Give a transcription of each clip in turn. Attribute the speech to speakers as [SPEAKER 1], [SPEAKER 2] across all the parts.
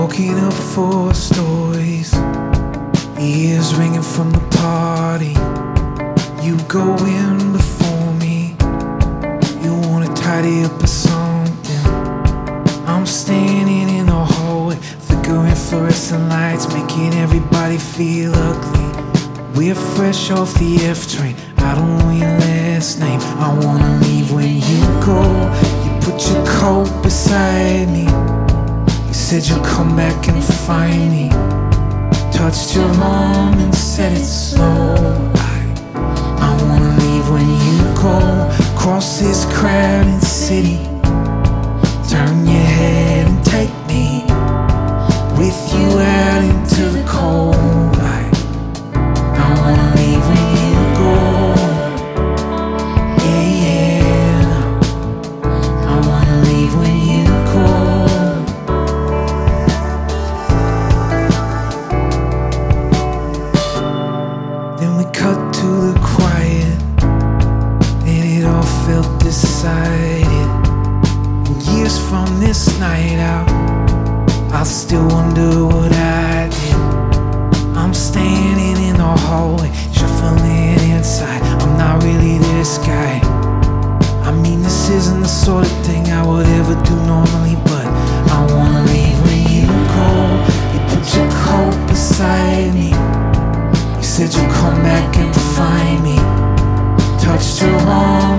[SPEAKER 1] Walking up four stories, ears ringing from the party. You go in before me, you wanna tidy up or something. I'm standing in the hallway, flickering fluorescent lights, making everybody feel ugly. We're fresh off the F train. I don't know your said you'll come back and find me. Touched your arm and said it slow. I, I wanna leave when you go. Cross this crowded city. To the quiet, and it all felt decided. Years from this night out, I still wonder what I did. I'm standing in the hallway, shuffling inside. I'm not really this guy. I mean, this isn't the sort of thing I would ever do normally, but I wanna leave when you go. You put your coat beside me. You said you'd Touched too arm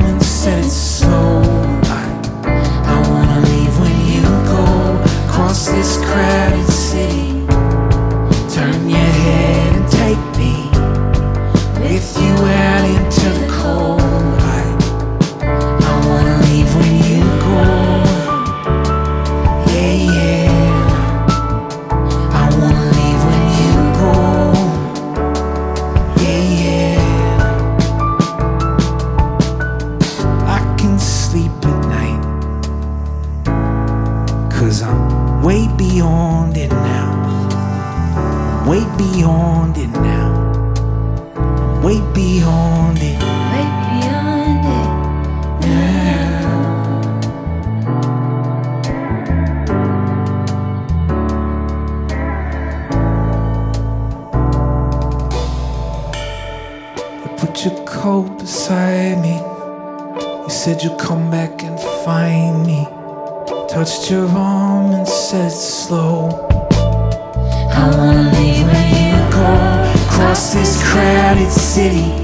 [SPEAKER 1] Cause I'm way beyond it now. Way beyond it now. Way beyond it.
[SPEAKER 2] Way beyond it.
[SPEAKER 1] You put your coat beside me. You said you'd come back and find me. Touched your arm and said slow. I wanna leave when you go. Cross this crowded city.